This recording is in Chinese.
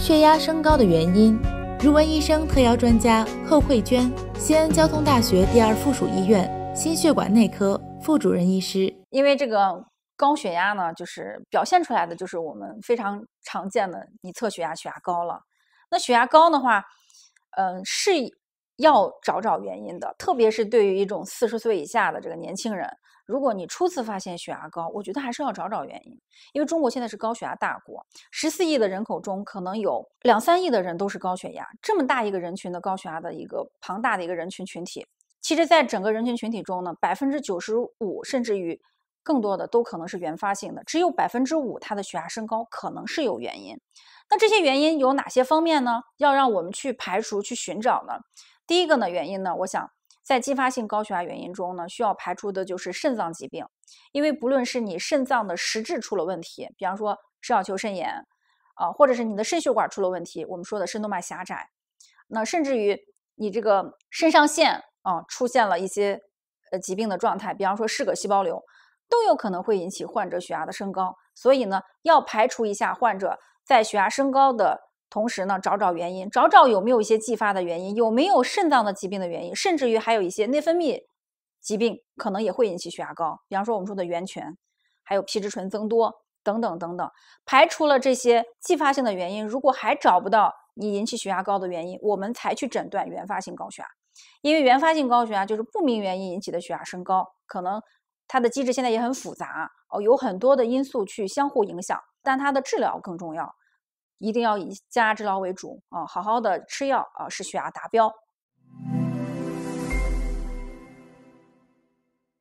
血压升高的原因，如闻医生特邀专家寇慧娟，西安交通大学第二附属医院心血管内科副主任医师。因为这个高血压呢，就是表现出来的就是我们非常常见的，你测血压，血压高了。那血压高的话，嗯，是要找找原因的，特别是对于一种四十岁以下的这个年轻人。如果你初次发现血压高，我觉得还是要找找原因，因为中国现在是高血压大国，十四亿的人口中，可能有两三亿的人都是高血压，这么大一个人群的高血压的一个庞大的一个人群群体，其实，在整个人群群体中呢，百分之九十五甚至于更多的都可能是原发性的，只有百分之五它的血压升高可能是有原因。那这些原因有哪些方面呢？要让我们去排除、去寻找呢？第一个呢，原因呢，我想。在继发性高血压原因中呢，需要排除的就是肾脏疾病，因为不论是你肾脏的实质出了问题，比方说肾小球肾炎啊，或者是你的肾血管出了问题，我们说的肾动脉狭窄，那甚至于你这个肾上腺啊出现了一些呃疾病的状态，比方说是个细胞瘤，都有可能会引起患者血压的升高。所以呢，要排除一下患者在血压升高的。同时呢，找找原因，找找有没有一些继发的原因，有没有肾脏的疾病的原因，甚至于还有一些内分泌疾病可能也会引起血压高。比方说我们说的源醛，还有皮质醇增多等等等等。排除了这些继发性的原因，如果还找不到你引起血压高的原因，我们才去诊断原发性高血压。因为原发性高血压就是不明原因引起的血压升高，可能它的机制现在也很复杂哦，有很多的因素去相互影响，但它的治疗更重要。一定要以加治疗为主啊，好好的吃药啊，使血压达标。